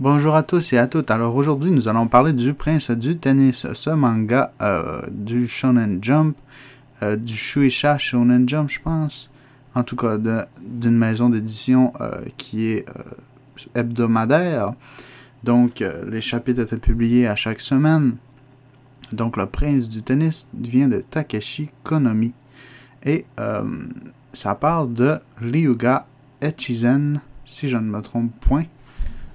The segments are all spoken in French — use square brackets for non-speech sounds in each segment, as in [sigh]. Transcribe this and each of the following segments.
Bonjour à tous et à toutes. Alors aujourd'hui, nous allons parler du Prince du tennis, ce manga euh, du Shonen Jump, euh, du Shueisha Shonen Jump, je pense. En tout cas, d'une maison d'édition euh, qui est hebdomadaire. Donc, les chapitres étaient publiés à chaque semaine. Donc, le Prince du tennis vient de Takeshi Konomi. Et ça parle de Ryuga Echizen, si je ne me trompe point.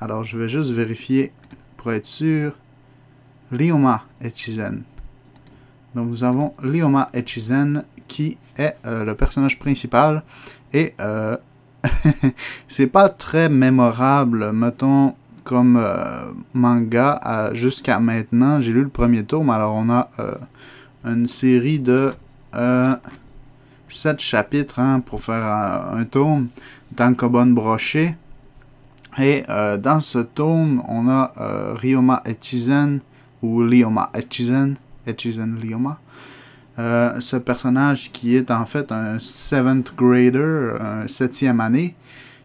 Alors, je vais juste vérifier pour être sûr. Ryoma Echizen. Donc, nous avons Ryoma Echizen qui est euh, le personnage principal. Et euh, [laughs] c'est pas très mémorable, mettons, comme euh, manga jusqu'à maintenant. J'ai lu le premier tome, alors on a une série de 7 chapitres hein, pour faire un, tome. Tankobon broché. Et euh, dans ce tome, on a euh, Ryoma Echizen, ou Ryoma Echizen, Echizen Ryoma. Euh, ce personnage qui est en fait un 7th grader, un 7e année,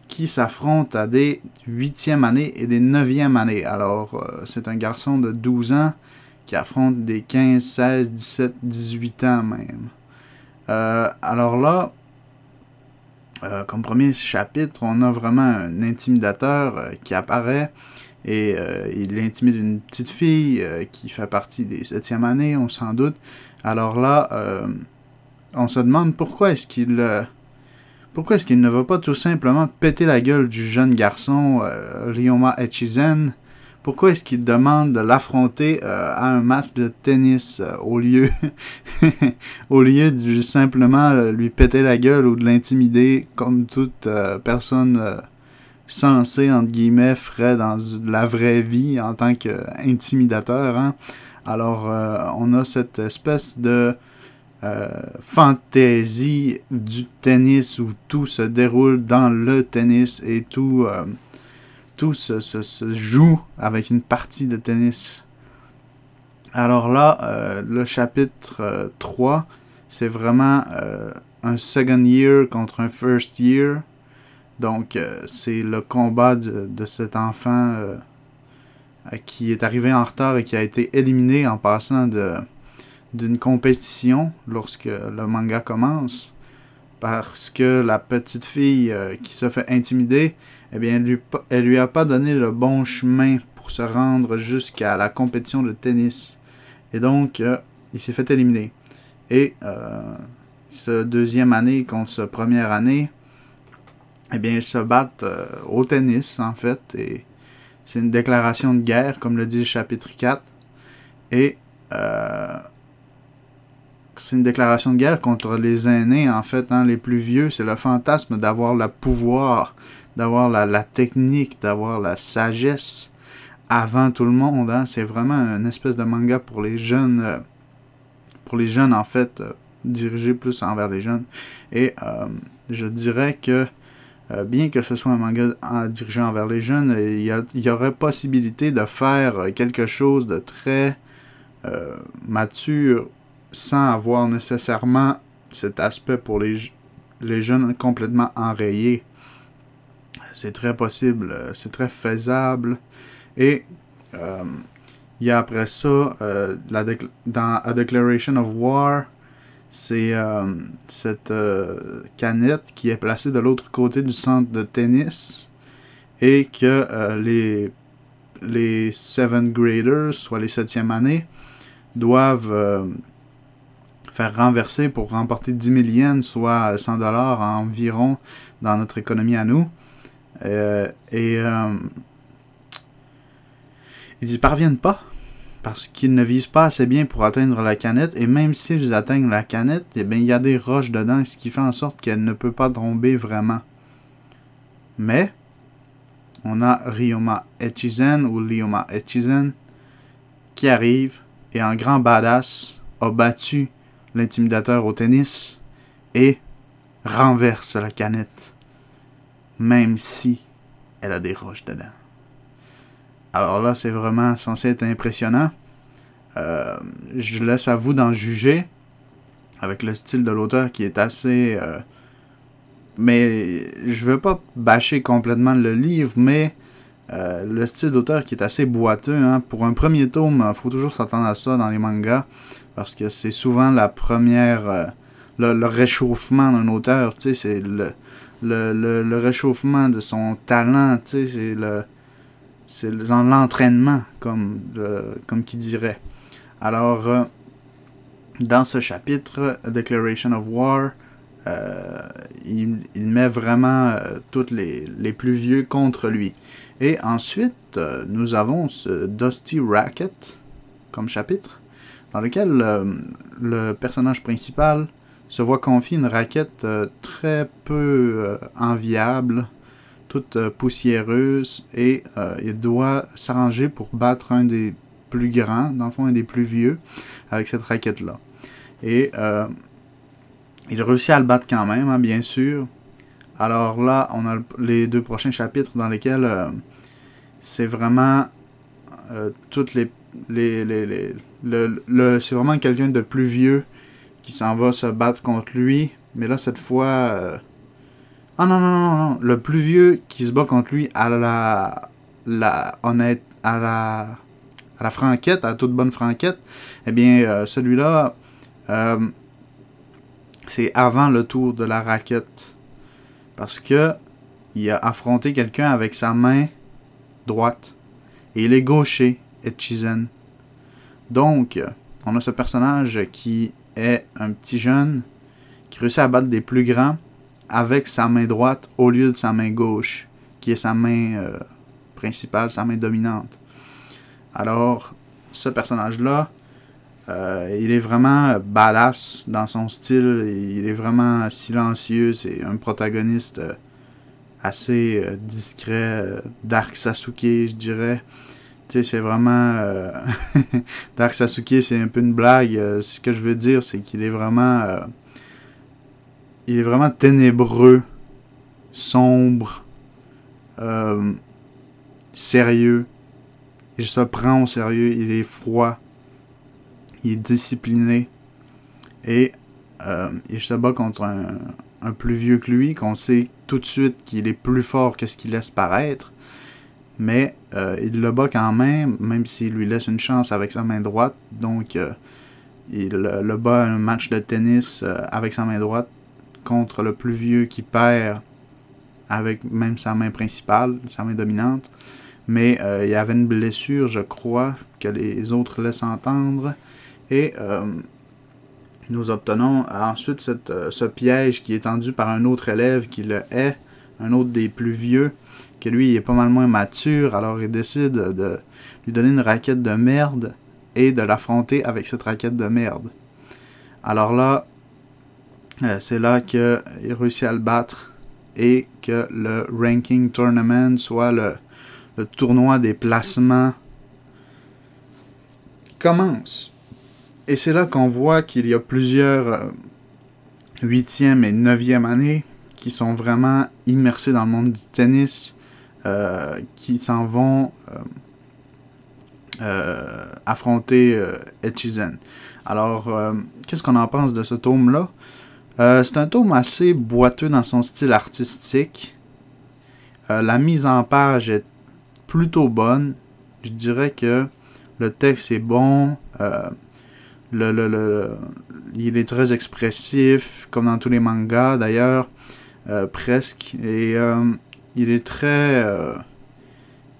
qui s'affronte à des 8e année et des 9e année. Alors, c'est un garçon de 12 ans qui affronte des 15, 16, 17, 18 ans même. alors là, euh, comme premier chapitre, on a vraiment un intimidateur euh, qui apparaît et euh, il intimide une petite fille qui fait partie des septième années, on s'en doute. Alors là, on se demande pourquoi est-ce qu'il pourquoi est-ce qu'il ne va pas tout simplement péter la gueule du jeune garçon Ryoma Echizen pourquoi est-ce qu'il demande de l'affronter euh, à un match de tennis euh, au lieu [laughs] au lieu de simplement euh, lui péter la gueule ou de l'intimider comme toute personne censée entre guillemets ferait dans la vraie vie en tant qu'intimidateur hein? alors on a cette espèce de fantaisie du tennis où tout se déroule dans le tennis et tout tout se, joue avec une partie de tennis. Alors là, euh, le chapitre 3, euh, c'est vraiment euh, un second year contre un first year. Donc, c'est le combat de, cet enfant qui est arrivé en retard et qui a été éliminé en passant d'une compétition lorsque le manga commence parce que la petite fille qui se fait intimider eh bien, elle lui, lui a pas donné le bon chemin pour se rendre jusqu'à la compétition de tennis. Et donc, euh, il s'est fait éliminer. Et euh, ce deuxième année contre ce première année, eh bien, ils se battent euh, au tennis, en fait. Et c'est une déclaration de guerre, comme le dit le chapitre 4. Et c'est une déclaration de guerre contre les aînés, en fait, hein, les plus vieux. C'est le fantasme d'avoir le pouvoir d'avoir la, technique, d'avoir la sagesse avant tout le monde. Hein. C'est vraiment une espèce de manga pour les jeunes, euh, pour les jeunes en fait, euh, dirigé plus envers les jeunes. Et euh, je dirais que bien que ce soit un manga dirigé envers les jeunes, il y, aurait possibilité de faire quelque chose de très mature sans avoir nécessairement cet aspect pour les, les jeunes complètement enrayés c'est très possible, euh, c'est très faisable. Et euh, il y a après ça, euh, la dans A Declaration of War, c'est cette canette qui est placée de l'autre côté du centre de tennis et que les, les 7 graders, soit les 7e années, doivent faire renverser pour remporter 10 000 yens, soit 100 dollars environ dans notre économie à nous. Euh, et euh, ils n'y parviennent pas parce qu'ils ne visent pas assez bien pour atteindre la canette. Et même s'ils atteignent la canette, eh il y a des roches dedans, ce qui fait en sorte qu'elle ne peut pas tomber vraiment. Mais, on a Ryoma Echizen ou Ryoma Echizen qui arrive et en grand badass a battu l'intimidateur au tennis et renverse la canette même si elle a des roches dedans. Alors là, c'est vraiment censé être impressionnant. Euh, je laisse à vous d'en juger avec le style de l'auteur qui est assez... Euh, mais je veux pas bâcher complètement le livre, mais Euh, le style d'auteur qui est assez boiteux. Hein. Pour un premier tome, il faut toujours s'attendre à ça dans les mangas. Parce que c'est souvent la première. Le, réchauffement d'un auteur. C'est le, le, le, réchauffement de son talent. C'est le. C'est l'entraînement, comme, comme qui dirait. Alors, euh, dans ce chapitre, Declaration of War, il, il, met vraiment tous les, les, plus vieux contre lui. Et ensuite, euh, nous avons ce Dusty Racket comme chapitre, dans lequel euh, le personnage principal se voit confier une raquette euh, très peu enviable, toute poussiéreuse, et il doit s'arranger pour battre un des plus grands, dans le fond un des plus vieux, avec cette raquette-là. Et il réussit à le battre quand même, hein, bien sûr, alors là, on a les deux prochains chapitres dans lesquels euh, c'est vraiment euh, toutes les, les, les, le, c'est vraiment quelqu'un de plus vieux qui s'en va se battre contre lui. Mais là, cette fois, euh, ah non, non, non, non, le plus vieux qui se bat contre lui à la, la honnête, à la, à la franquette, à toute bonne franquette, eh bien, celui-là, c'est avant le tour de la raquette parce que il a affronté quelqu'un avec sa main droite. Et il est gaucher, Echizen. Donc, on a ce personnage qui est un petit jeune qui réussit à battre des plus grands avec sa main droite au lieu de sa main gauche, qui est sa main euh, principale, sa main dominante. Alors, ce personnage-là, euh, il est vraiment badass dans son style. Il est vraiment silencieux. C'est un protagoniste euh, assez euh, discret. Dark Sasuke, je dirais. C'est vraiment. [laughs] Dark Sasuke, c'est un peu une blague. ce que je veux dire, c'est qu'il est vraiment. il est vraiment ténébreux, sombre, sérieux. Il se prend au sérieux. Il est froid il est discipliné et euh, il se bat contre un, plus vieux que lui, qu'on sait tout de suite qu'il est plus fort que ce qu'il laisse paraître. Mais euh, il le bat quand même, même s'il lui laisse une chance avec sa main droite. Donc, euh, il le bat un match de tennis avec sa main droite contre le plus vieux qui perd avec même sa main principale, sa main dominante. Mais il y avait une blessure, je crois, que les autres laissent entendre. Et euh, nous obtenons ensuite euh, ce piège qui est tendu par un autre élève qui le hait, un autre des plus vieux, que lui il est pas mal moins mature, alors il décide de lui donner une raquette de merde et de l'affronter avec cette raquette de merde. Alors là, euh, c'est là qu'il réussit à le battre et que le ranking tournament, soit le, tournoi des placements, commence. Et c'est là qu'on voit qu'il y a plusieurs euh, huitième et neuvième années qui sont vraiment immersés dans le monde du tennis, euh, qui s'en vont euh, affronter Echizen. Alors, qu'est-ce qu'on en pense de ce tome-là? C'est un tome assez boiteux dans son style artistique. la mise en page est plutôt bonne. Je dirais que le texte est bon le, il est très expressif, comme dans tous les mangas d'ailleurs, euh, presque. Et euh, il est très. Euh,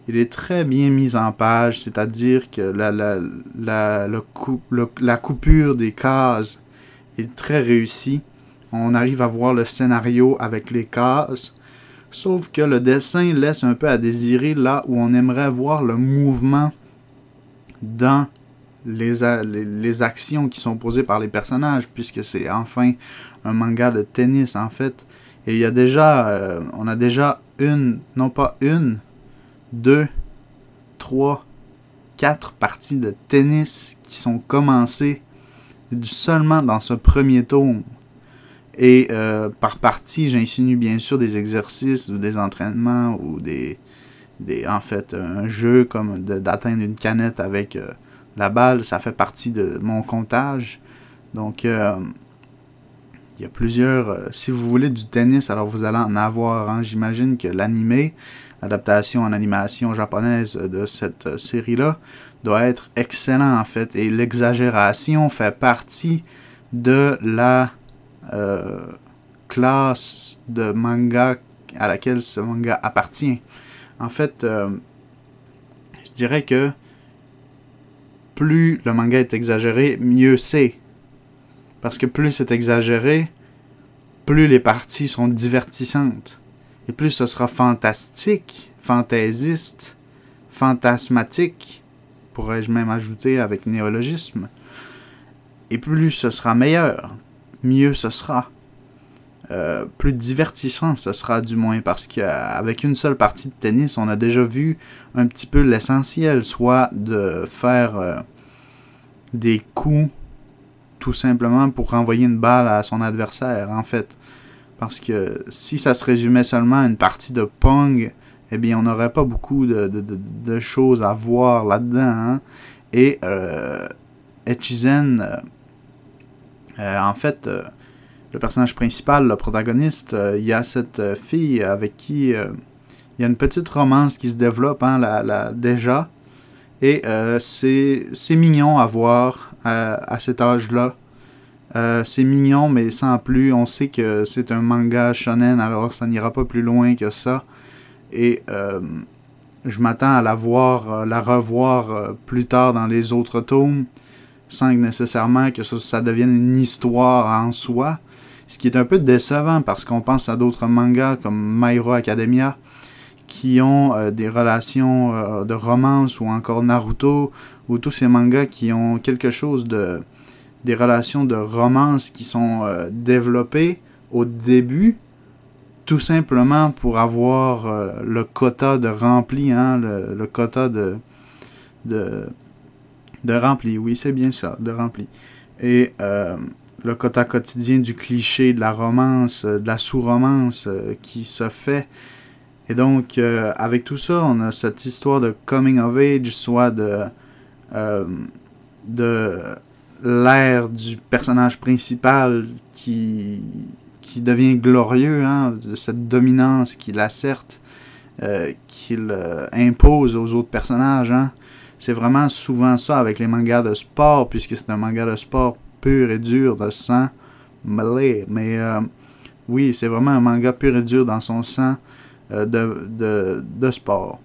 il est très bien mis en page, c'est-à-dire que la, la, la, la coupure des cases est très réussie. On arrive à voir le scénario avec les cases. Sauf que le dessin laisse un peu à désirer là où on aimerait voir le mouvement dans les, les, actions qui sont posées par les personnages, puisque c'est enfin un manga de tennis en fait. Et il y a déjà, euh, on a déjà une, non pas une, deux, trois, quatre parties de tennis qui sont commencées seulement dans ce premier tome. Et euh, par partie, j'insinue bien sûr des exercices ou des entraînements ou des, des en fait, un jeu comme d'atteindre une canette avec euh, la balle, ça fait partie de mon comptage. Donc, euh, il y a plusieurs. Euh, si vous voulez du tennis, alors vous allez en avoir. Hein. J'imagine que l'animé, adaptation en animation japonaise de cette série-là, doit être excellent en fait. Et l'exagération fait partie de la classe de manga à laquelle ce manga appartient. En fait, je dirais que plus le manga est exagéré, mieux c'est. Parce que plus c'est exagéré, plus les parties sont divertissantes. Et plus ce sera fantastique, fantaisiste, fantasmatique, pourrais-je même ajouter avec néologisme. Et plus ce sera meilleur, mieux ce sera. Euh, plus divertissant ce sera du moins parce qu'avec une seule partie de tennis, on a déjà vu un petit peu l'essentiel, soit de faire euh, des coups tout simplement pour renvoyer une balle à son adversaire en fait. Parce que si ça se résumait seulement à une partie de Pong, eh bien on n'aurait pas beaucoup de, choses à voir là-dedans. Hein. Et euh, Echizen, en fait le personnage principal, le protagoniste, euh, il y a cette euh, fille avec qui euh, il y a une petite romance qui se développe hein, déjà. Et c'est mignon à voir à cet âge-là. c'est mignon, mais sans plus. On sait que c'est un manga shonen, alors ça n'ira pas plus loin que ça. Et je m'attends à la voir, la revoir plus tard dans les autres tomes, sans nécessairement que ça devienne une histoire en soi. Ce qui est un peu décevant parce qu'on pense à d'autres mangas comme My Academia qui ont euh, des relations euh, de romance ou encore Naruto ou tous ces mangas qui ont quelque chose de des relations de romance qui sont euh, développées au début tout simplement pour avoir le quota de rempli hein, le, quota de de de rempli oui c'est bien ça de rempli et le quota quotidien du cliché, de la romance, de la sous-romance qui se fait. Et donc, euh, avec tout ça, on a cette histoire de coming of age, soit de, de l'ère du personnage principal qui, qui devient glorieux, hein, de cette dominance qu'il asserte, qu'il impose aux autres personnages. Hein. C'est vraiment souvent ça avec les mangas de sport, puisque c'est un manga de sport pur et dur de sang mêlé. Mais euh, oui, c'est vraiment un manga pur et dur dans son sang euh, de, sport.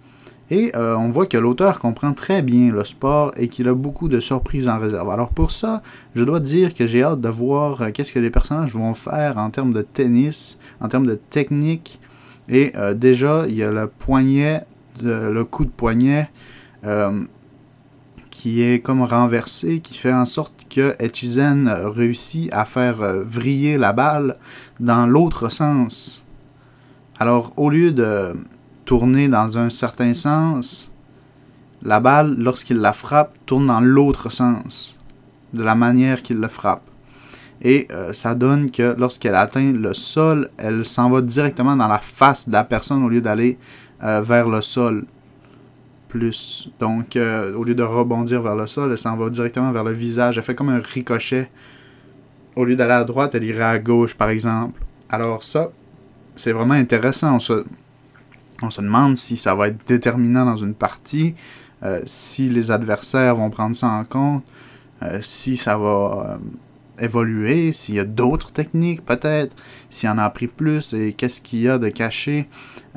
Et euh, on voit que l'auteur comprend très bien le sport et qu'il a beaucoup de surprises en réserve. Alors pour ça, je dois dire que j'ai hâte de voir qu'est-ce que les personnages vont faire en termes de tennis, en termes de technique. Et déjà, il y a le poignet, le coup de poignet qui est comme renversé, qui fait en sorte que Echizen réussit à faire euh, vriller la balle dans l'autre sens. Alors, au lieu de tourner dans un certain sens, la balle, lorsqu'il la frappe, tourne dans l'autre sens, de la manière qu'il le frappe. Et euh, ça donne que lorsqu'elle atteint le sol, elle s'en va directement dans la face de la personne au lieu d'aller euh, vers le sol plus. Donc, euh, au lieu de rebondir vers le sol, elle s'en va directement vers le visage. Elle fait comme un ricochet. Au lieu d'aller à droite, elle irait à gauche, par exemple. Alors ça, c'est vraiment intéressant. On se, on se demande si ça va être déterminant dans une partie, euh, si les adversaires vont prendre ça en compte, euh, si ça va évoluer, s'il y a d'autres techniques peut-être, s'il en a appris plus et qu'est-ce qu'il y a de caché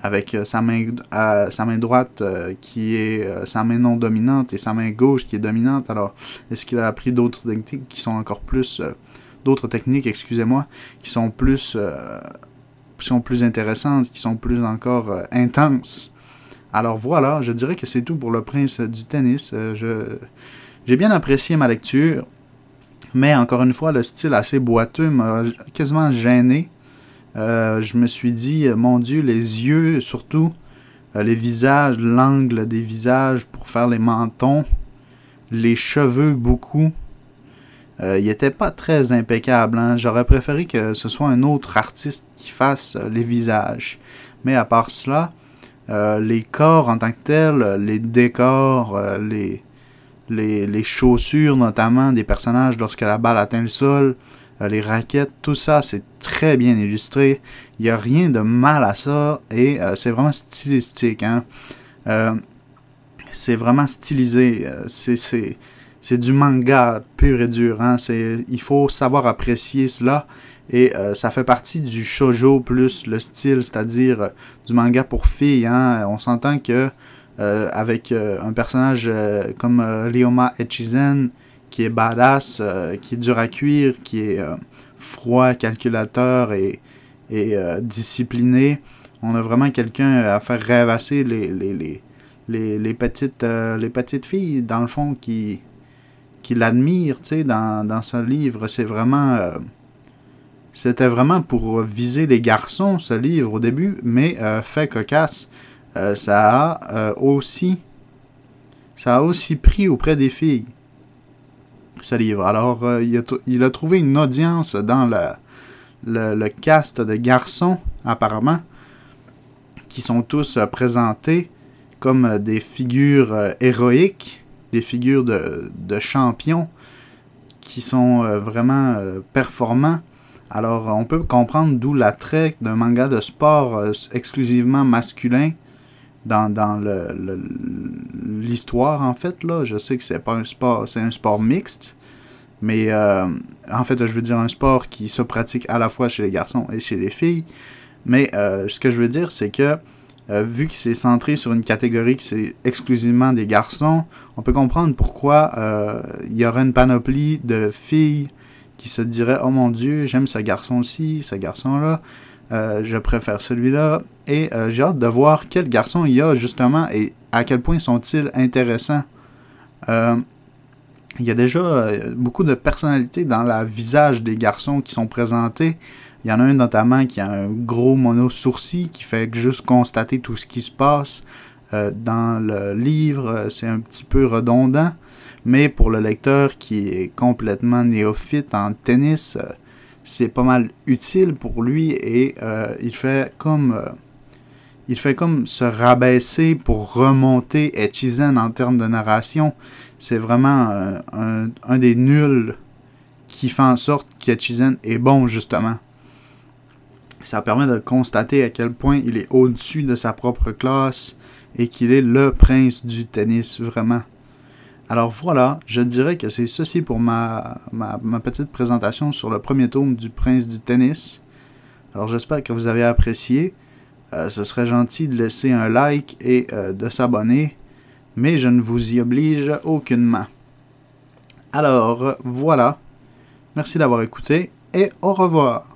avec euh, sa main, euh, sa main droite euh, qui est sa main non dominante et sa main gauche qui est dominante. Alors, est-ce qu'il a appris d'autres techniques qui sont encore plus... d'autres techniques, excusez-moi, qui sont plus... qui sont plus intéressantes, qui sont plus encore intenses. Alors voilà, je dirais que c'est tout pour le prince du tennis. je, j'ai bien apprécié ma lecture. Mais encore une fois, le style assez boiteux m'a quasiment gêné. Euh, je me suis dit, euh, mon Dieu, les yeux surtout, euh, les visages, l'angle des visages pour faire les mentons, les cheveux beaucoup. Il n'était pas très impeccable. Hein. J'aurais préféré que ce soit un autre artiste qui fasse les visages. Mais à part cela, les corps en tant que tels, les décors, les, les, chaussures notamment des personnages lorsque la balle atteint le sol, les raquettes, tout ça, c'est très bien illustré. Il n'y a rien de mal à ça et c'est vraiment stylistique. Hein? c'est vraiment stylisé. c'est c'est du manga pur et dur. Hein? Il faut savoir apprécier cela. Et euh, ça fait partie du shojo plus le style, c'est-à-dire euh, du manga pour filles. Hein? On s'entend que euh, avec un personnage comme Ryoma Echizen, qui est badass, qui est dur à cuire, qui est froid, calculateur et, et discipliné, on a vraiment quelqu'un à faire rêvasser les, les, les, les, les petites, les petites filles, dans le fond, qui, qui l'admire, tu sais, dans, dans ce livre. C'est vraiment... Euh, c'était vraiment pour viser les garçons, ce livre, au début, mais euh, fait cocasse, euh, ça a aussi... Ça a aussi pris auprès des filles, ce livre. Alors, il a, trouvé une audience dans le, le, le cast de garçons, apparemment, qui sont tous présentés comme des figures héroïques des figures de, de champions qui sont euh, vraiment euh, performants. Alors, on peut comprendre d'où l'attrait d'un manga de sport euh, exclusivement masculin dans, dans l'histoire, en fait. Là. Je sais que c'est pas un sport, c'est un sport mixte. Mais en fait, je veux dire un sport qui se pratique à la fois chez les garçons et chez les filles. Mais ce que je veux dire, c'est que euh, vu que c'est centré sur une catégorie qui c'est exclusivement des garçons, on peut comprendre pourquoi euh, il y aurait une panoplie de filles qui se diraient Oh mon Dieu, j'aime ce garçon-ci, ce garçon-là, euh, je préfère celui-là. Et j'ai hâte de voir quel garçon il y a justement et à quel point sont-ils intéressants. il y a déjà beaucoup de personnalités dans le visage des garçons qui sont présentés. Il y en a un notamment qui a un gros mono-sourcil qui fait juste constater tout ce qui se passe. Euh, dans le livre, c'est un petit peu redondant, mais pour le lecteur qui est complètement néophyte en tennis, euh, c'est pas mal utile pour lui et euh, il fait comme il fait comme se rabaisser pour remonter Echizen en termes de narration. C'est vraiment un, un, des nuls qui fait en sorte qu'Echizen est bon justement. Ça permet de constater à quel point il est au-dessus de sa propre classe et qu'il est le prince du tennis, vraiment. Alors voilà, je dirais que c'est ceci pour ma, ma, petite présentation sur le premier tome du prince du tennis. Alors j'espère que vous avez apprécié. Euh, ce serait gentil de laisser un like et euh, de s'abonner, mais je ne vous y oblige aucunement. Alors voilà, merci d'avoir écouté et au revoir.